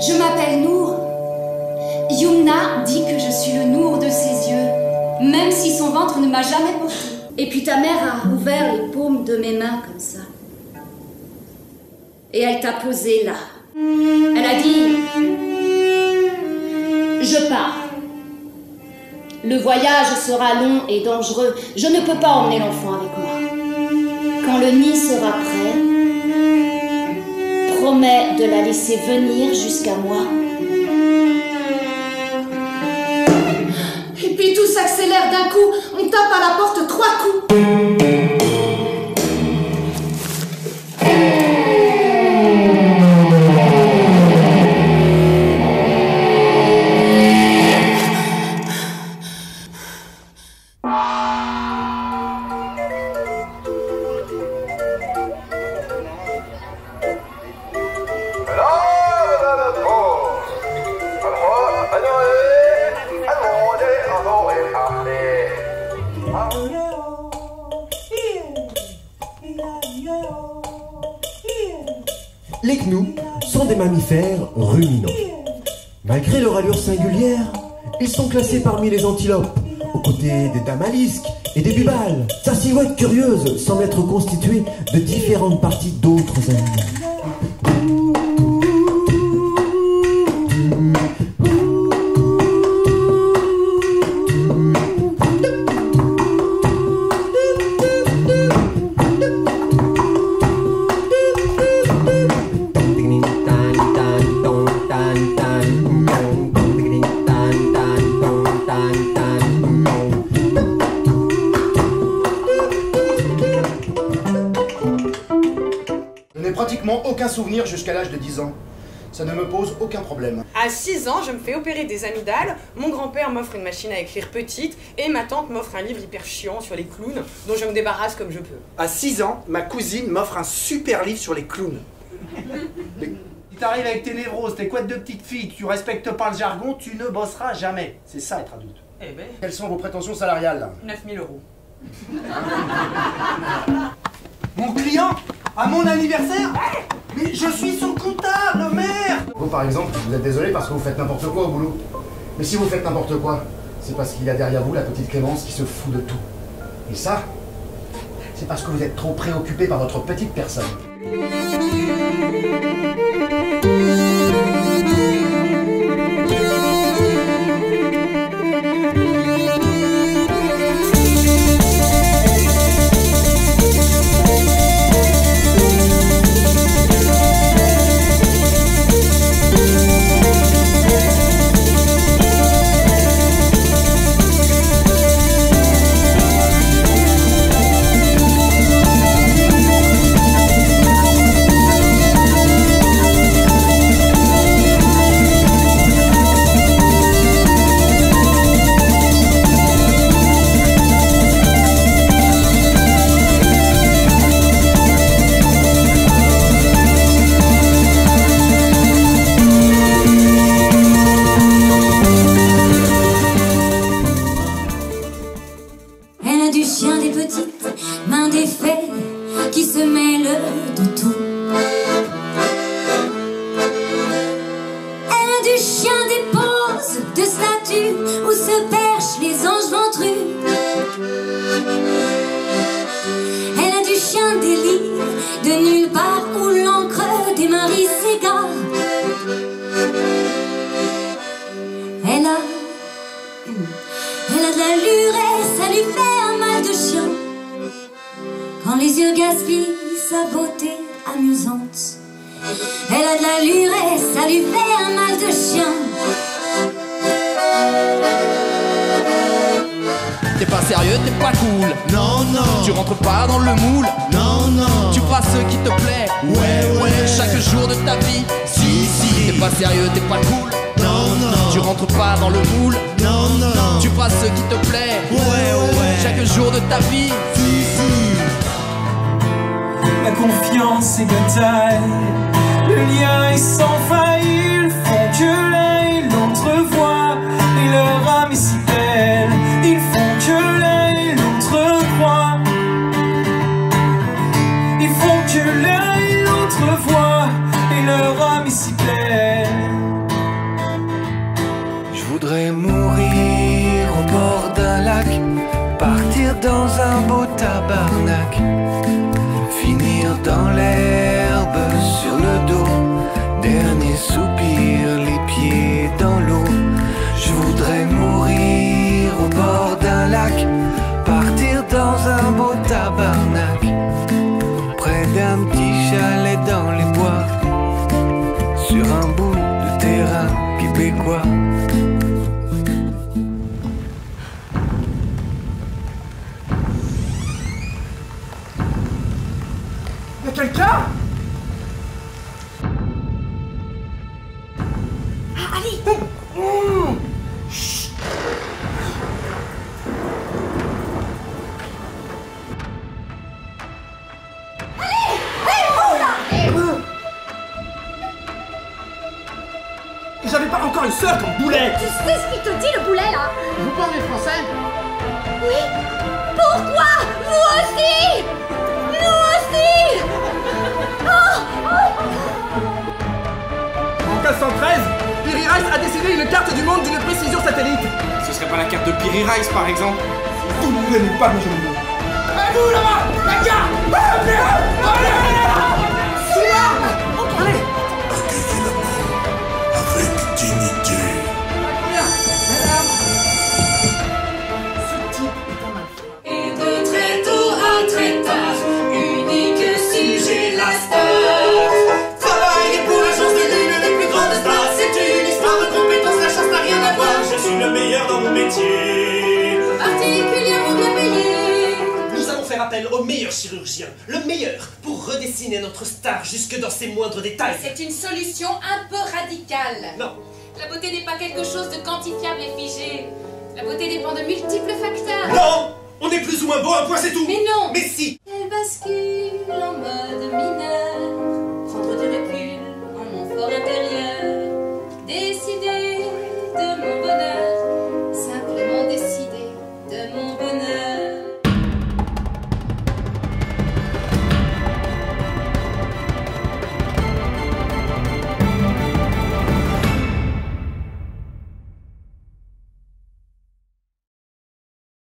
Je m'appelle Nour. Yumna dit que je suis le Nour de ses yeux, même si son ventre ne m'a jamais porté. Et puis ta mère a ouvert les paumes de mes mains comme ça. Et elle t'a posé là. Elle a dit Je pars. Le voyage sera long et dangereux. Je ne peux pas emmener l'enfant avec moi. Quand le nid sera prêt, promets de la laisser venir jusqu'à moi. Les gnous sont des mammifères ruminants. Malgré leur allure singulière, ils sont classés parmi les antilopes, aux côtés des damalisques et des bubales. Sa silhouette curieuse semble être constituée de différentes parties d'autres animaux. N'ai pratiquement aucun souvenir jusqu'à l'âge de 10 ans. Ça ne me pose aucun problème. À 6 ans, je me fais opérer des amygdales, mon grand-père m'offre une machine à écrire petite, et ma tante m'offre un livre hyper chiant sur les clowns, dont je me débarrasse comme je peux. À 6 ans, ma cousine m'offre un super livre sur les clowns. Si t'arrives avec tes névroses, tes couettes de petite fille, tu respectes pas le jargon, tu ne bosseras jamais. C'est ça être adulte. Eh ben, Quelles sont vos prétentions salariales? Là 9000 euros. Mon client? À mon anniversaire Mais je suis son comptable, merde Vous par exemple, vous êtes désolé parce que vous faites n'importe quoi au boulot. Mais si vous faites n'importe quoi, c'est parce qu'il y a derrière vous la petite Clémence qui se fout de tout. Et ça, c'est parce que vous êtes trop préoccupé par votre petite personne. Yeux gaspillent sa beauté amusante Elle a de l'allure et ça lui fait un mal de chien T'es pas sérieux, t'es pas cool. Non, non, Tu rentres pas dans le moule. non, non. Tu feras ce qui te plaît. Ouais, ouais. Chaque jour de ta vie. Si, si. T'es pas sérieux, t'es pas cool. Non, non. Tu rentres pas dans le moule. Non, non. Tu feras ce qui te plaît. Ouais, ouais. Chaque jour de ta vie. Si, si différence de taille. Le lien est sans faille, ils font que l'un et l'autre voit, et leur âme est si belle, ils font que l'un et l'autre croit. Ils font que l'un et l'autre voit, et leur âme est si belle. Je voudrais mourir au bord d'un lac, partir dans un beau tabarnak. dans les québécois. Y'a quelqu'un? Ah, allez J'avais pas encore une sœur comme boulet Tu sais ce qu'il te dit, le boulet, là Vous parlez français Oui Pourquoi Vous aussi Nous aussi Oh En 1513, Piri Rice a dessiné une carte du monde d'une précision satellite. Ce serait pas la carte de Piri Rice par exemple Vous ne voulez pas me jambes. Et vous là-bas Les gars Nous allons faire appel au meilleur chirurgien, le meilleur, pour redessiner notre star jusque dans ses moindres détails. C'est une solution un peu radicale. Non. La beauté n'est pas quelque chose de quantifiable et figé. La beauté dépend de multiples facteurs. Non On est plus ou moins beau, un point c'est tout Mais non Mais si Elle bascule en mode mini.